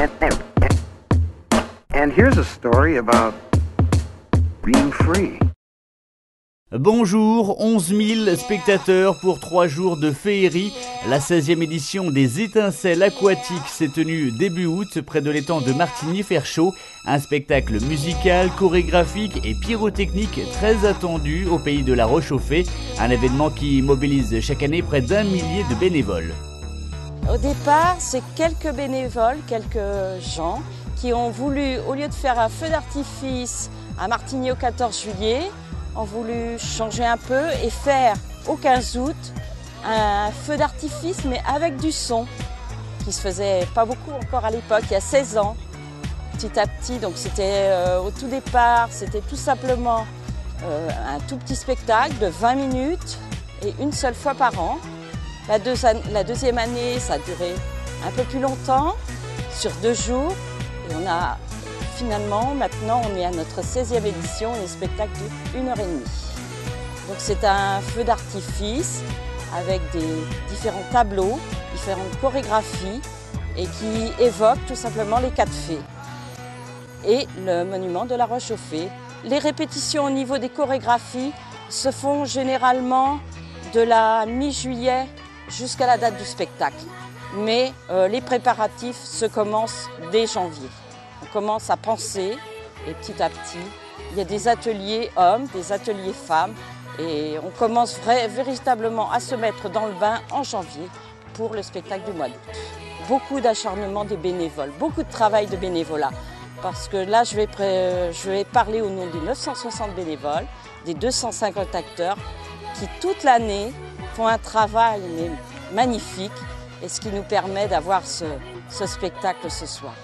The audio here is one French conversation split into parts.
And, and, and here's a story about being free. Bonjour, 11 000 spectateurs pour trois jours de féerie. La 16e édition des étincelles aquatiques s'est tenue début août près de l'étang de Martigny-Ferchaud. Un spectacle musical, chorégraphique et pyrotechnique très attendu au pays de la Rochauffée. Un événement qui mobilise chaque année près d'un millier de bénévoles. Au départ, c'est quelques bénévoles, quelques gens qui ont voulu, au lieu de faire un feu d'artifice à Martigny au 14 juillet, ont voulu changer un peu et faire au 15 août un feu d'artifice mais avec du son qui se faisait pas beaucoup encore à l'époque, il y a 16 ans. Petit à petit, donc c'était euh, au tout départ, c'était tout simplement euh, un tout petit spectacle de 20 minutes et une seule fois par an. La, deuxième année, ça a duré un peu plus longtemps, sur deux jours, et on a finalement, maintenant, on est à notre 16e édition et le spectacle dure une heure et demie. Donc c'est un feu d'artifice avec des différents tableaux, différentes chorégraphies et qui évoquent tout simplement les quatre fées et le monument de la Roche aux Fées. Les répétitions au niveau des chorégraphies se font généralement de la mi-juillet jusqu'à la date du spectacle. Mais euh, les préparatifs se commencent dès janvier. On commence à penser et petit à petit, il y a des ateliers hommes, des ateliers femmes et on commence véritablement à se mettre dans le bain en janvier pour le spectacle du mois d'août. Beaucoup d'acharnement des bénévoles, beaucoup de travail de bénévolat parce que là je vais, je vais parler au nom des 960 bénévoles, des 250 acteurs qui toute l'année un travail magnifique et ce qui nous permet d'avoir ce, spectacle ce soir.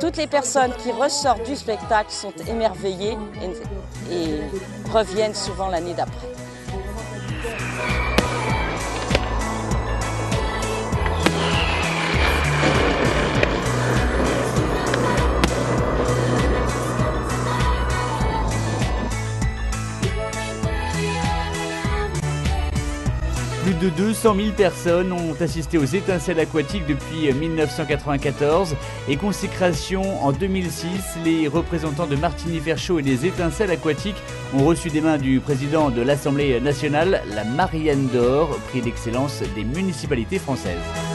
Toutes les personnes qui ressortent du spectacle sont émerveillées et reviennent souvent l'année d'après. Plus de 200 000 personnes ont assisté aux étincelles aquatiques depuis 1994 et consécration en 2006, les représentants de Martigny-Ferchaud et des étincelles aquatiques ont reçu des mains du président de l'Assemblée nationale la Marianne d'Or, prix d'excellence des municipalités françaises.